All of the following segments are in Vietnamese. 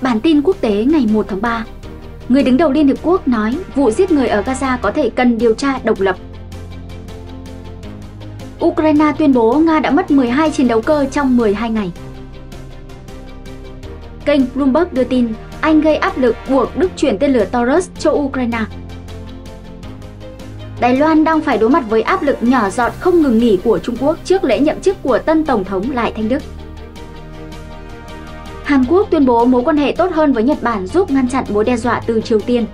Bản tin quốc tế ngày 1 tháng 3 Người đứng đầu Liên hiệp Quốc nói vụ giết người ở Gaza có thể cần điều tra độc lập. Ukraine tuyên bố Nga đã mất 12 chiến đấu cơ trong 12 ngày. Kênh Bloomberg đưa tin Anh gây áp lực buộc Đức chuyển tên lửa Taurus cho Ukraine. Đài Loan đang phải đối mặt với áp lực nhỏ giọt không ngừng nghỉ của Trung Quốc trước lễ nhậm chức của tân Tổng thống Lại Thanh Đức. Hàn Quốc tuyên bố mối quan hệ tốt hơn với Nhật Bản giúp ngăn chặn mối đe dọa từ Triều Tiên.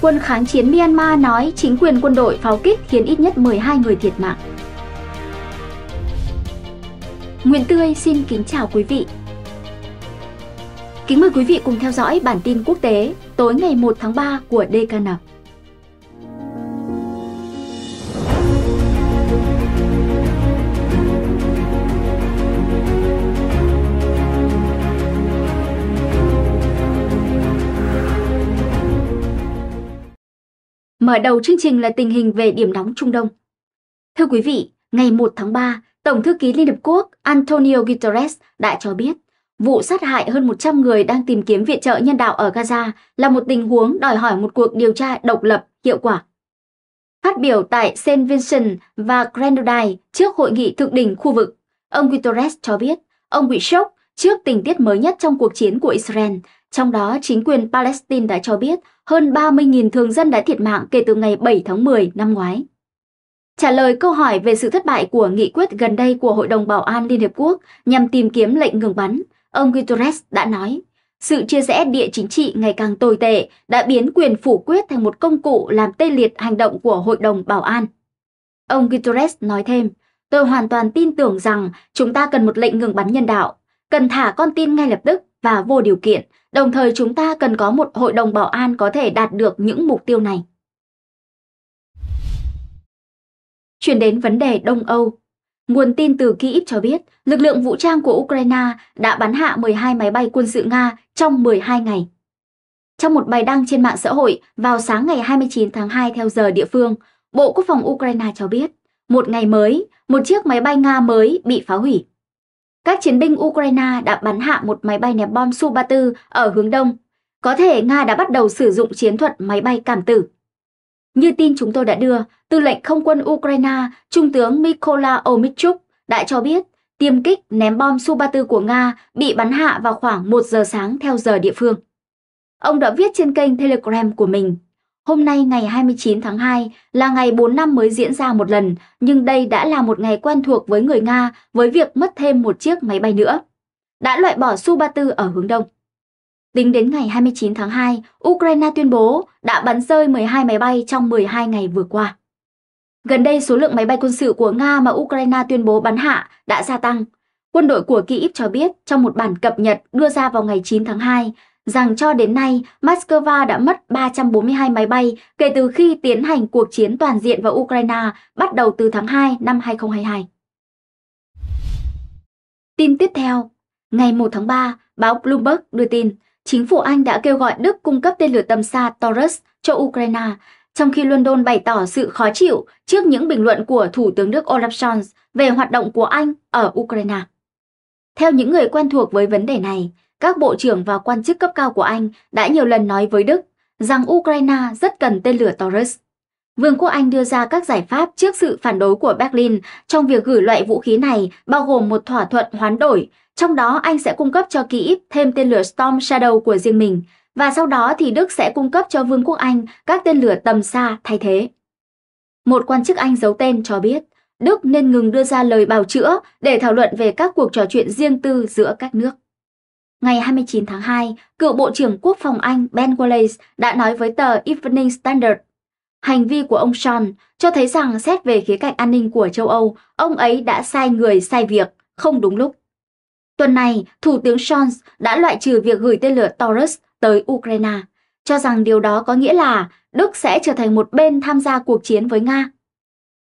Quân kháng chiến Myanmar nói chính quyền quân đội pháo kích khiến ít nhất 12 người thiệt mạng. Nguyễn Tươi xin kính chào quý vị. Kính mời quý vị cùng theo dõi bản tin quốc tế tối ngày 1 tháng 3 của DKN. Mở đầu chương trình là tình hình về điểm nóng Trung Đông. Thưa quý vị, ngày 1 tháng 3, Tổng thư ký Liên Hợp Quốc Antonio Guterres đã cho biết vụ sát hại hơn 100 người đang tìm kiếm viện trợ nhân đạo ở Gaza là một tình huống đòi hỏi một cuộc điều tra độc lập, hiệu quả. Phát biểu tại St. Vincent và Grenadines trước hội nghị thượng đỉnh khu vực, ông Guterres cho biết ông bị sốc trước tình tiết mới nhất trong cuộc chiến của Israel trong đó, chính quyền Palestine đã cho biết hơn 30.000 thường dân đã thiệt mạng kể từ ngày 7 tháng 10 năm ngoái. Trả lời câu hỏi về sự thất bại của nghị quyết gần đây của Hội đồng Bảo an Liên Hợp Quốc nhằm tìm kiếm lệnh ngừng bắn, ông Guterres đã nói, sự chia rẽ địa chính trị ngày càng tồi tệ đã biến quyền phủ quyết thành một công cụ làm tê liệt hành động của Hội đồng Bảo an. Ông Guterres nói thêm, tôi hoàn toàn tin tưởng rằng chúng ta cần một lệnh ngừng bắn nhân đạo, cần thả con tin ngay lập tức và vô điều kiện Đồng thời chúng ta cần có một hội đồng bảo an có thể đạt được những mục tiêu này. Chuyển đến vấn đề Đông Âu. Nguồn tin từ Kyiv cho biết, lực lượng vũ trang của Ukraine đã bắn hạ 12 máy bay quân sự Nga trong 12 ngày. Trong một bài đăng trên mạng xã hội vào sáng ngày 29 tháng 2 theo giờ địa phương, Bộ Quốc phòng Ukraine cho biết, một ngày mới, một chiếc máy bay Nga mới bị phá hủy. Các chiến binh Ukraine đã bắn hạ một máy bay ném bom Su-34 ở hướng đông. Có thể Nga đã bắt đầu sử dụng chiến thuật máy bay cảm tử. Như tin chúng tôi đã đưa, tư lệnh không quân Ukraine, Trung tướng Mykola Omichuk đã cho biết tiêm kích ném bom Su-34 của Nga bị bắn hạ vào khoảng 1 giờ sáng theo giờ địa phương. Ông đã viết trên kênh Telegram của mình Hôm nay ngày 29 tháng 2 là ngày 4 năm mới diễn ra một lần, nhưng đây đã là một ngày quen thuộc với người Nga với việc mất thêm một chiếc máy bay nữa. Đã loại bỏ Su-34 ở hướng đông. Tính đến ngày 29 tháng 2, Ukraine tuyên bố đã bắn rơi 12 máy bay trong 12 ngày vừa qua. Gần đây số lượng máy bay quân sự của Nga mà Ukraine tuyên bố bắn hạ đã gia tăng. Quân đội của Kyiv cho biết trong một bản cập nhật đưa ra vào ngày 9 tháng 2, rằng cho đến nay Moscow đã mất 342 máy bay kể từ khi tiến hành cuộc chiến toàn diện vào Ukraine bắt đầu từ tháng 2 năm 2022. Tin tiếp theo, ngày 1 tháng 3, báo Bloomberg đưa tin chính phủ Anh đã kêu gọi Đức cung cấp tên lửa tầm xa Taurus cho Ukraine, trong khi London bày tỏ sự khó chịu trước những bình luận của Thủ tướng Đức Olaf Scholz về hoạt động của Anh ở Ukraine. Theo những người quen thuộc với vấn đề này, các bộ trưởng và quan chức cấp cao của Anh đã nhiều lần nói với Đức rằng Ukraine rất cần tên lửa Taurus. Vương quốc Anh đưa ra các giải pháp trước sự phản đối của Berlin trong việc gửi loại vũ khí này bao gồm một thỏa thuận hoán đổi, trong đó Anh sẽ cung cấp cho Kyiv thêm tên lửa Storm Shadow của riêng mình, và sau đó thì Đức sẽ cung cấp cho Vương quốc Anh các tên lửa tầm xa thay thế. Một quan chức Anh giấu tên cho biết, Đức nên ngừng đưa ra lời bào chữa để thảo luận về các cuộc trò chuyện riêng tư giữa các nước. Ngày 29 tháng 2, cựu Bộ trưởng Quốc phòng Anh Ben Wallace đã nói với tờ Evening Standard Hành vi của ông Sean cho thấy rằng xét về khía cạnh an ninh của châu Âu, ông ấy đã sai người sai việc, không đúng lúc. Tuần này, Thủ tướng Sean đã loại trừ việc gửi tên lửa Taurus tới Ukraine, cho rằng điều đó có nghĩa là Đức sẽ trở thành một bên tham gia cuộc chiến với Nga.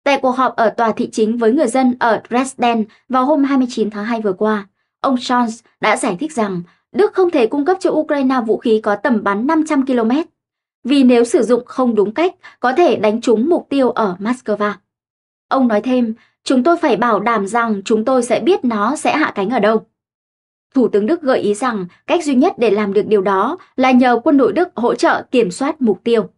Tại cuộc họp ở tòa thị chính với người dân ở Dresden vào hôm 29 tháng 2 vừa qua, Ông Scholz đã giải thích rằng Đức không thể cung cấp cho Ukraine vũ khí có tầm bắn 500 km, vì nếu sử dụng không đúng cách có thể đánh trúng mục tiêu ở Moscow. Ông nói thêm, chúng tôi phải bảo đảm rằng chúng tôi sẽ biết nó sẽ hạ cánh ở đâu. Thủ tướng Đức gợi ý rằng cách duy nhất để làm được điều đó là nhờ quân đội Đức hỗ trợ kiểm soát mục tiêu.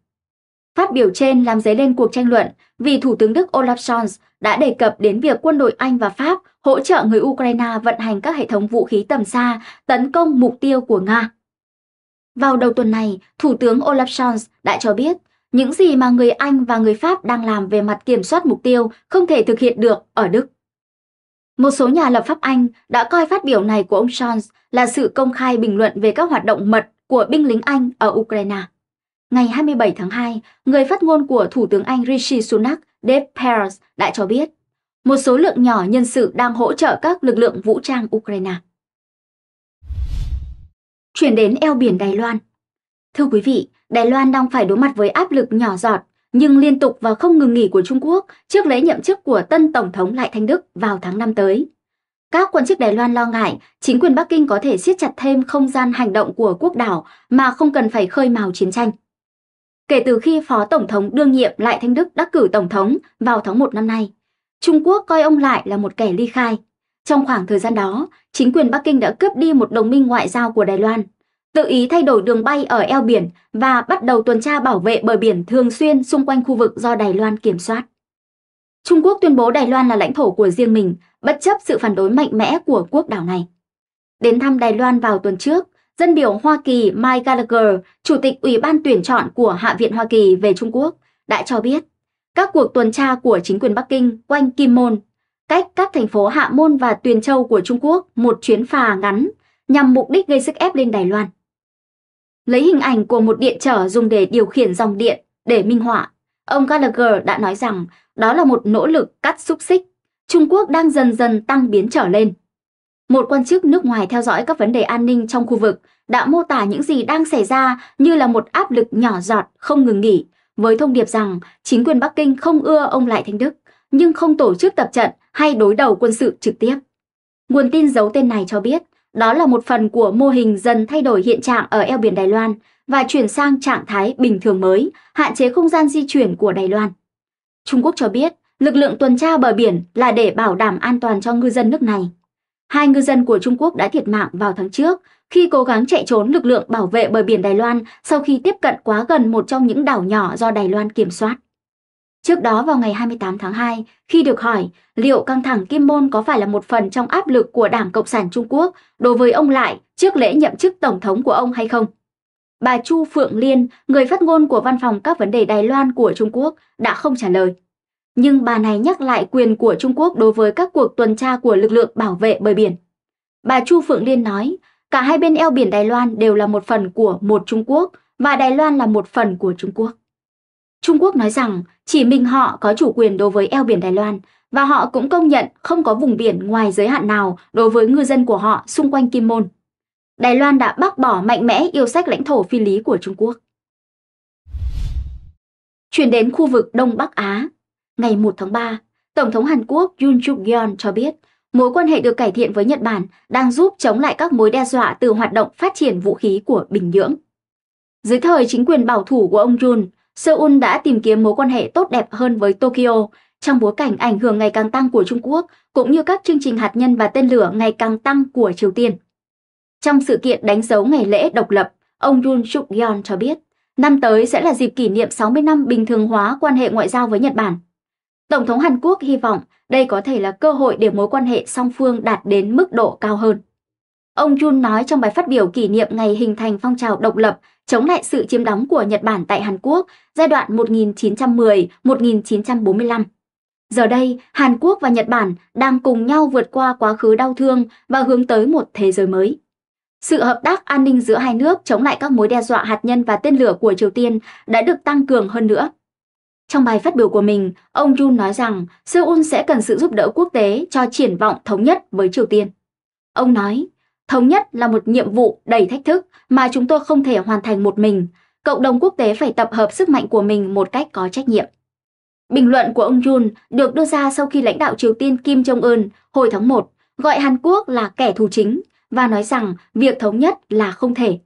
Phát biểu trên làm dấy lên cuộc tranh luận vì Thủ tướng Đức Olaf Scholz đã đề cập đến việc quân đội Anh và Pháp hỗ trợ người Ukraine vận hành các hệ thống vũ khí tầm xa tấn công mục tiêu của Nga. Vào đầu tuần này, Thủ tướng Olaf Scholz đã cho biết những gì mà người Anh và người Pháp đang làm về mặt kiểm soát mục tiêu không thể thực hiện được ở Đức. Một số nhà lập pháp Anh đã coi phát biểu này của ông Scholz là sự công khai bình luận về các hoạt động mật của binh lính Anh ở Ukraine. Ngày 27 tháng 2, người phát ngôn của Thủ tướng Anh Rishi Sunak, Dave Pearce đã cho biết một số lượng nhỏ nhân sự đang hỗ trợ các lực lượng vũ trang Ukraine. Chuyển đến eo biển Đài Loan. Thưa quý vị, Đài Loan đang phải đối mặt với áp lực nhỏ giọt nhưng liên tục và không ngừng nghỉ của Trung Quốc trước lễ nhậm chức của tân Tổng thống Lại Thanh Đức vào tháng 5 tới. Các quan chức Đài Loan lo ngại chính quyền Bắc Kinh có thể siết chặt thêm không gian hành động của quốc đảo mà không cần phải khơi mào chiến tranh. Kể từ khi Phó Tổng thống đương nhiệm Lại Thanh Đức đắc cử Tổng thống vào tháng 1 năm nay, Trung Quốc coi ông Lại là một kẻ ly khai. Trong khoảng thời gian đó, chính quyền Bắc Kinh đã cướp đi một đồng minh ngoại giao của Đài Loan, tự ý thay đổi đường bay ở eo biển và bắt đầu tuần tra bảo vệ bờ biển thường xuyên xung quanh khu vực do Đài Loan kiểm soát. Trung Quốc tuyên bố Đài Loan là lãnh thổ của riêng mình, bất chấp sự phản đối mạnh mẽ của quốc đảo này. Đến thăm Đài Loan vào tuần trước, dân biểu Hoa Kỳ Mike Gallagher, chủ tịch Ủy ban tuyển chọn của Hạ viện Hoa Kỳ về Trung Quốc, đã cho biết các cuộc tuần tra của chính quyền Bắc Kinh quanh Kim Môn, cách các thành phố Hạ Môn và Tuyền Châu của Trung Quốc một chuyến phà ngắn nhằm mục đích gây sức ép lên Đài Loan. Lấy hình ảnh của một điện trở dùng để điều khiển dòng điện để minh họa, ông Gallagher đã nói rằng đó là một nỗ lực cắt xúc xích. Trung Quốc đang dần dần tăng biến trở lên. Một quan chức nước ngoài theo dõi các vấn đề an ninh trong khu vực đã mô tả những gì đang xảy ra như là một áp lực nhỏ giọt không ngừng nghỉ, với thông điệp rằng chính quyền Bắc Kinh không ưa ông Lại Thanh Đức, nhưng không tổ chức tập trận hay đối đầu quân sự trực tiếp. Nguồn tin giấu tên này cho biết, đó là một phần của mô hình dần thay đổi hiện trạng ở eo biển Đài Loan và chuyển sang trạng thái bình thường mới, hạn chế không gian di chuyển của Đài Loan. Trung Quốc cho biết, lực lượng tuần tra bờ biển là để bảo đảm an toàn cho ngư dân nước này. Hai ngư dân của Trung Quốc đã thiệt mạng vào tháng trước khi cố gắng chạy trốn lực lượng bảo vệ bờ biển Đài Loan sau khi tiếp cận quá gần một trong những đảo nhỏ do Đài Loan kiểm soát. Trước đó vào ngày 28 tháng 2, khi được hỏi liệu căng thẳng Kim Môn có phải là một phần trong áp lực của Đảng Cộng sản Trung Quốc đối với ông Lại trước lễ nhậm chức Tổng thống của ông hay không? Bà Chu Phượng Liên, người phát ngôn của Văn phòng các vấn đề Đài Loan của Trung Quốc, đã không trả lời. Nhưng bà này nhắc lại quyền của Trung Quốc đối với các cuộc tuần tra của lực lượng bảo vệ bờ biển. Bà Chu Phượng Liên nói, cả hai bên eo biển Đài Loan đều là một phần của một Trung Quốc và Đài Loan là một phần của Trung Quốc. Trung Quốc nói rằng chỉ mình họ có chủ quyền đối với eo biển Đài Loan và họ cũng công nhận không có vùng biển ngoài giới hạn nào đối với ngư dân của họ xung quanh Kim Môn. Đài Loan đã bác bỏ mạnh mẽ yêu sách lãnh thổ phi lý của Trung Quốc. Chuyển đến khu vực Đông Bắc Á, ngày 1 tháng 3, Tổng thống Hàn Quốc Yoon suk yeol cho biết mối quan hệ được cải thiện với Nhật Bản đang giúp chống lại các mối đe dọa từ hoạt động phát triển vũ khí của Bình Nhưỡng. Dưới thời chính quyền bảo thủ của ông Yoon, Seoul đã tìm kiếm mối quan hệ tốt đẹp hơn với Tokyo trong bối cảnh ảnh hưởng ngày càng tăng của Trung Quốc cũng như các chương trình hạt nhân và tên lửa ngày càng tăng của Triều Tiên. Trong sự kiện đánh dấu ngày lễ độc lập, ông Yoon suk yeol cho biết, năm tới sẽ là dịp kỷ niệm 60 năm bình thường hóa quan hệ ngoại giao với Nhật Bản. Tổng thống Hàn Quốc hy vọng đây có thể là cơ hội để mối quan hệ song phương đạt đến mức độ cao hơn. Ông Jun nói trong bài phát biểu kỷ niệm ngày hình thành phong trào độc lập chống lại sự chiếm đóng của Nhật Bản tại Hàn Quốc giai đoạn 1910-1945. Giờ đây, Hàn Quốc và Nhật Bản đang cùng nhau vượt qua quá khứ đau thương và hướng tới một thế giới mới. Sự hợp tác an ninh giữa hai nước chống lại các mối đe dọa hạt nhân và tên lửa của Triều Tiên đã được tăng cường hơn nữa. Trong bài phát biểu của mình, ông Jun nói rằng Seoul sẽ cần sự giúp đỡ quốc tế cho triển vọng thống nhất với Triều Tiên. Ông nói, thống nhất là một nhiệm vụ đầy thách thức mà chúng tôi không thể hoàn thành một mình. Cộng đồng quốc tế phải tập hợp sức mạnh của mình một cách có trách nhiệm. Bình luận của ông Jun được đưa ra sau khi lãnh đạo Triều Tiên Kim Jong-un hồi tháng 1 gọi Hàn Quốc là kẻ thù chính và nói rằng việc thống nhất là không thể.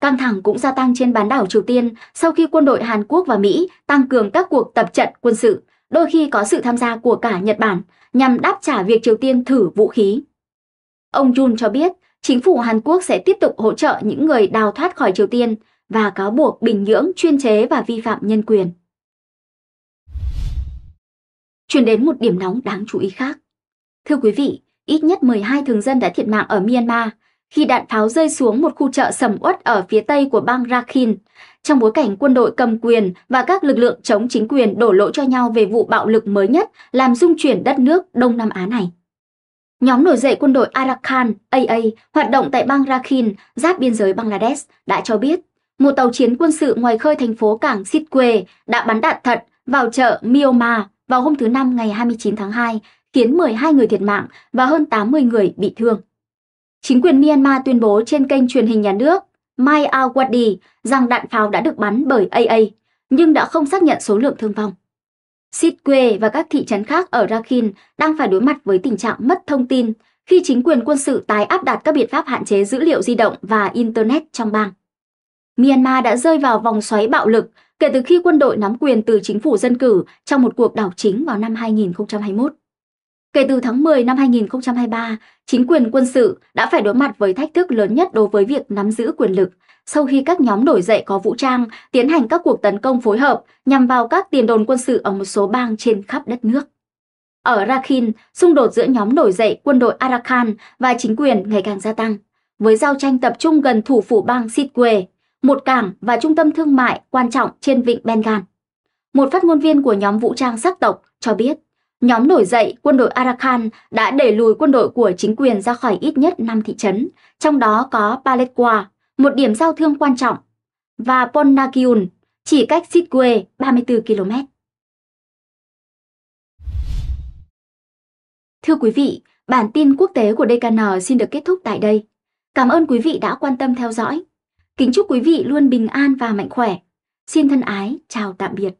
Căng thẳng cũng gia tăng trên bán đảo Triều Tiên sau khi quân đội Hàn Quốc và Mỹ tăng cường các cuộc tập trận quân sự, đôi khi có sự tham gia của cả Nhật Bản nhằm đáp trả việc Triều Tiên thử vũ khí. Ông Jun cho biết, chính phủ Hàn Quốc sẽ tiếp tục hỗ trợ những người đào thoát khỏi Triều Tiên và cáo buộc Bình Nhưỡng chuyên chế và vi phạm nhân quyền. Chuyển đến một điểm nóng đáng chú ý khác. Thưa quý vị, ít nhất 12 thường dân đã thiệt mạng ở Myanmar khi đạn pháo rơi xuống một khu chợ sầm uất ở phía tây của bang Rakhine, trong bối cảnh quân đội cầm quyền và các lực lượng chống chính quyền đổ lỗi cho nhau về vụ bạo lực mới nhất làm dung chuyển đất nước Đông Nam Á này. Nhóm nổi dậy quân đội Arakan AA hoạt động tại bang Rakhine, giáp biên giới Bangladesh, đã cho biết một tàu chiến quân sự ngoài khơi thành phố cảng Sitwe đã bắn đạn thật vào chợ Myanmar vào hôm thứ Năm ngày 29 tháng 2, khiến 12 người thiệt mạng và hơn 80 người bị thương. Chính quyền Myanmar tuyên bố trên kênh truyền hình nhà nước Mai Awadi rằng đạn pháo đã được bắn bởi AA, nhưng đã không xác nhận số lượng thương vong. Sitwe và các thị trấn khác ở Rakhine đang phải đối mặt với tình trạng mất thông tin khi chính quyền quân sự tái áp đặt các biện pháp hạn chế dữ liệu di động và Internet trong bang. Myanmar đã rơi vào vòng xoáy bạo lực kể từ khi quân đội nắm quyền từ chính phủ dân cử trong một cuộc đảo chính vào năm 2021. Kể từ tháng 10 năm 2023, chính quyền quân sự đã phải đối mặt với thách thức lớn nhất đối với việc nắm giữ quyền lực sau khi các nhóm nổi dậy có vũ trang tiến hành các cuộc tấn công phối hợp nhằm vào các tiền đồn quân sự ở một số bang trên khắp đất nước. Ở Rakhine, xung đột giữa nhóm nổi dậy quân đội Arakan và chính quyền ngày càng gia tăng, với giao tranh tập trung gần thủ phủ bang Sitwe, một cảng và trung tâm thương mại quan trọng trên vịnh Bengal. Một phát ngôn viên của nhóm vũ trang sắc tộc cho biết, nhóm nổi dậy quân đội Arakan đã đẩy lùi quân đội của chính quyền ra khỏi ít nhất 5 thị trấn, trong đó có Palekwa, một điểm giao thương quan trọng, và Ponnakiun, chỉ cách Sitwe 34 km. Thưa quý vị, bản tin quốc tế của DKN xin được kết thúc tại đây. Cảm ơn quý vị đã quan tâm theo dõi. Kính chúc quý vị luôn bình an và mạnh khỏe. Xin thân ái, chào tạm biệt.